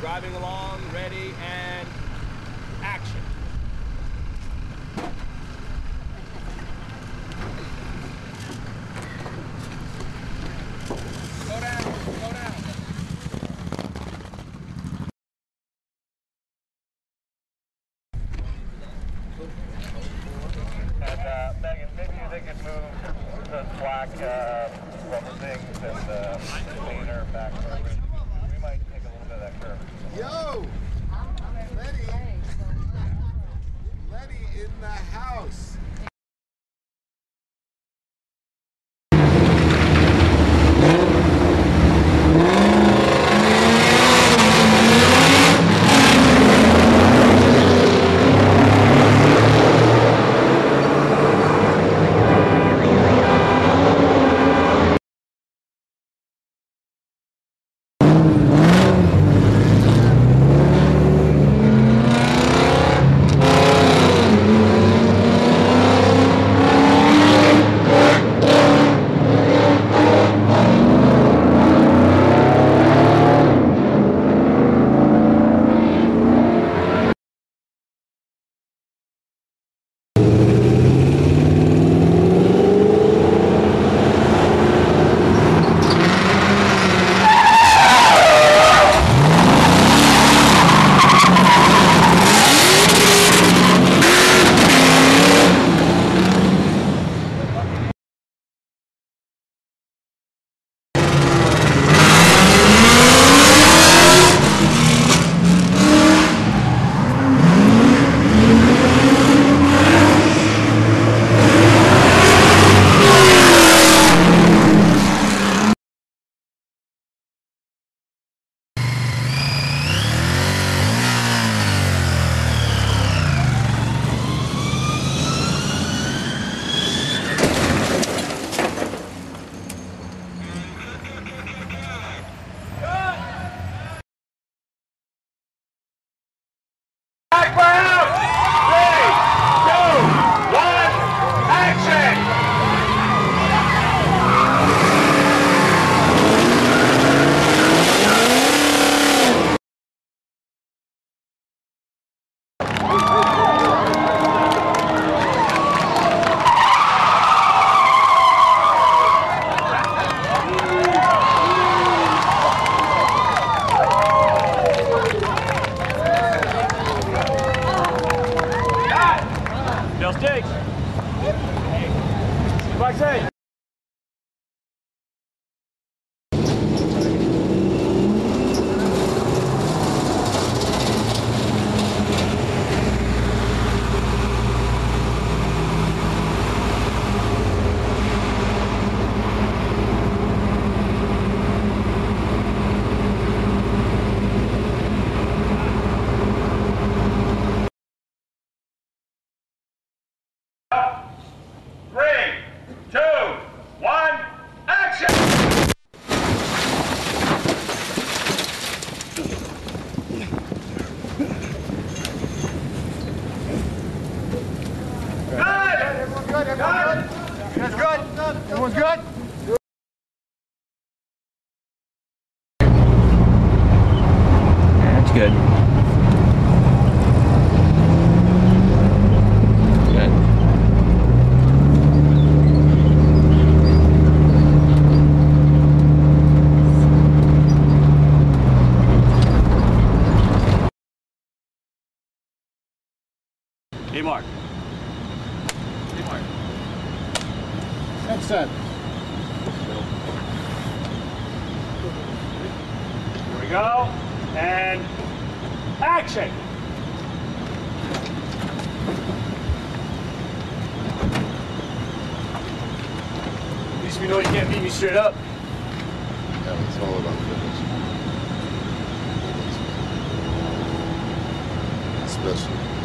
driving along, ready, and action. Slow down, slow down. And uh, Megan, maybe they could move the black uh, rubber things and uh, cleaner back Bill Sticks. Like Everyone good? Everyone good? good? Everyone's good? That's good. Good. Hey, Mark. Hey, Mark. That's set. Here we go. And action! At least we know you can't beat me straight up. Yeah, it's all about fitness. Especially